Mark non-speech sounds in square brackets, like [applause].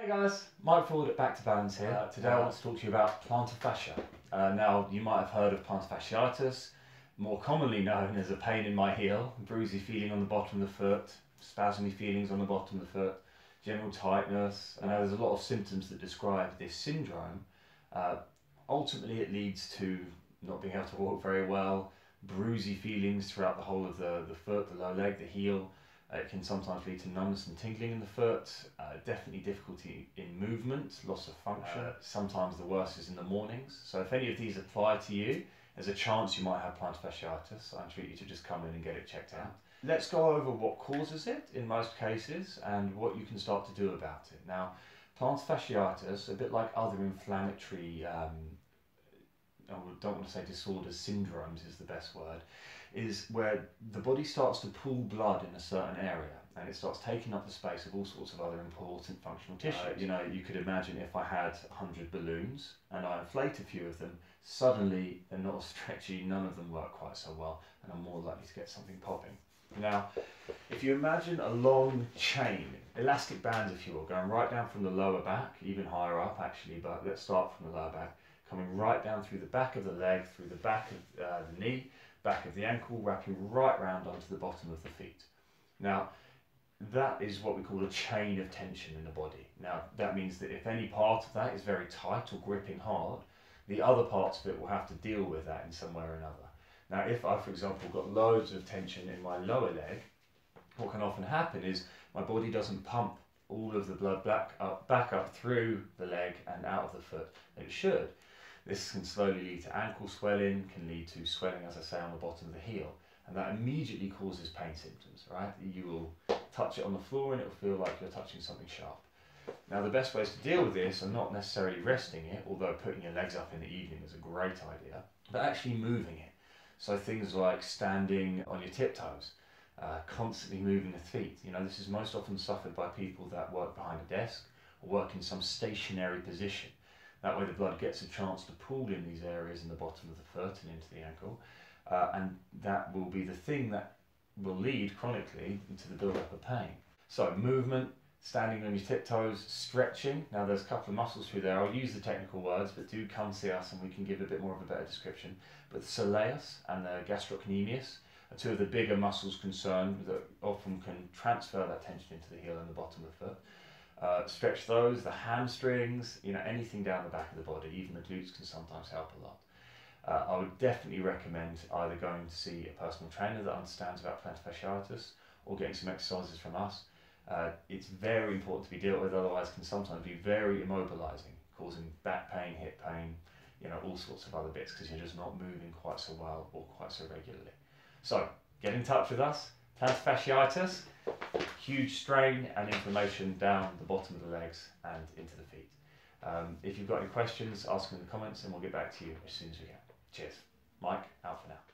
Hey guys, Mike Ford at Back to Balance here. Uh, today I want to talk to you about plantar fascia. Uh, now, you might have heard of plantar fasciitis, more commonly known as a pain in my heel, bruisey feeling on the bottom of the foot, spasmy feelings on the bottom of the foot, general tightness, and there's a lot of symptoms that describe this syndrome. Uh, ultimately, it leads to not being able to walk very well, bruisey feelings throughout the whole of the, the foot, the lower leg, the heel, it can sometimes lead to numbness and tingling in the foot, uh, definitely difficulty in movement, loss of function. Uh, sometimes the worst is in the mornings. So if any of these apply to you, there's a chance you might have plantar fasciitis. I entreat you to just come in and get it checked out. Let's go over what causes it in most cases and what you can start to do about it. Now, plantar fasciitis, a bit like other inflammatory um, I don't want to say disorders, syndromes is the best word, is where the body starts to pull blood in a certain area and it starts taking up the space of all sorts of other important functional tissue. You know, you could imagine if I had 100 balloons and I inflate a few of them, suddenly they're not [laughs] stretchy, none of them work quite so well, and I'm more likely to get something popping. Now, if you imagine a long chain, elastic bands if you will, going right down from the lower back, even higher up actually, but let's start from the lower back, coming right down through the back of the leg, through the back of uh, the knee, back of the ankle, wrapping right round onto the bottom of the feet. Now, that is what we call a chain of tension in the body. Now, that means that if any part of that is very tight or gripping hard, the other parts of it will have to deal with that in some way or another. Now, if I, for example, got loads of tension in my lower leg, what can often happen is my body doesn't pump all of the blood back up, back up through the leg and out of the foot. It should. This can slowly lead to ankle swelling, can lead to swelling, as I say, on the bottom of the heel. And that immediately causes pain symptoms, right? You will touch it on the floor and it will feel like you're touching something sharp. Now, the best ways to deal with this are not necessarily resting it, although putting your legs up in the evening is a great idea, but actually moving it. So things like standing on your tiptoes, uh, constantly moving the feet. You know, this is most often suffered by people that work behind a desk or work in some stationary position. That way the blood gets a chance to pool in these areas in the bottom of the foot and into the ankle. Uh, and that will be the thing that will lead chronically into the build-up of pain. So movement, standing on your tiptoes, stretching. Now there's a couple of muscles through there. I'll use the technical words, but do come see us and we can give a bit more of a better description. But the soleus and the gastrocnemius are two of the bigger muscles concerned that often can transfer that tension into the heel and the bottom of the foot. Uh, stretch those, the hamstrings, you know, anything down the back of the body, even the glutes can sometimes help a lot. Uh, I would definitely recommend either going to see a personal trainer that understands about plantar fasciitis or getting some exercises from us. Uh, it's very important to be dealt with, otherwise can sometimes be very immobilizing, causing back pain, hip pain, you know, all sorts of other bits because you're just not moving quite so well or quite so regularly. So get in touch with us. Plantar fasciitis, huge strain and inflammation down the bottom of the legs and into the feet. Um, if you've got any questions, ask them in the comments and we'll get back to you as soon as we can. Cheers. Mike, out for now.